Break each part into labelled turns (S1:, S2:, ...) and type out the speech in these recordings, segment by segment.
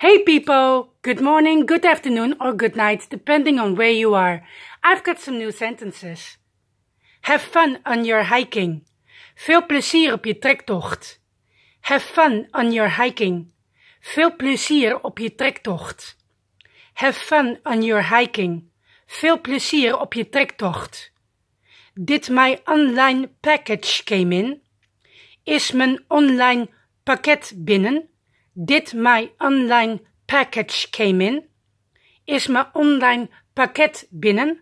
S1: Hey people! Good morning, good afternoon, or good night, depending on where you are. I've got some new sentences. Have fun on your hiking. Veel plezier op je trektocht. Have fun on your hiking. Veel plezier op je trektocht. Have fun on your hiking. Veel plezier op je trektocht. Did my online package came in? Is mijn online pakket binnen? Did my online package came in? Is mijn online pakket binnen?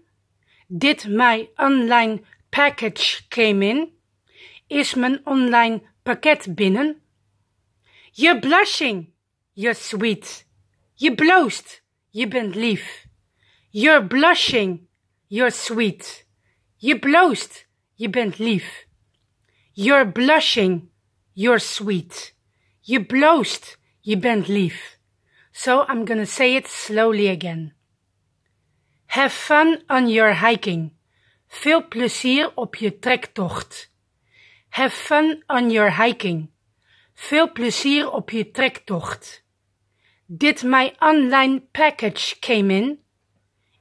S1: Did my online package came in? Is mijn online pakket binnen? You're blushing, you're sweet. Je bloost, je bent lief. You're blushing, you're sweet. Je bloost, je bent lief. You're blushing, you're sweet. Je bloost, je bent lief. So I'm gonna say it slowly again. Have fun on your hiking. Veel plezier op je trektocht. Have fun on your hiking. Veel plezier op je trektocht. Did my online package came in?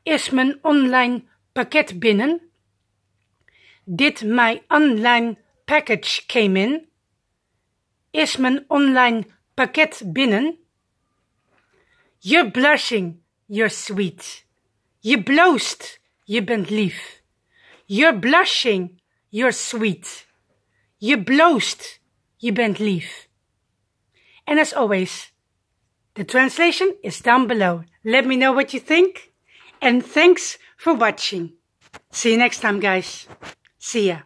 S1: Is mijn online pakket binnen? Did my online package came in? Is mijn online pakket binnen? You're blushing, you're sweet. Je bloost, je bent lief. You're blushing, you're sweet. Je bloost, je bent lief. And as always, the translation is down below. Let me know what you think. And thanks for watching. See you next time, guys. See ya.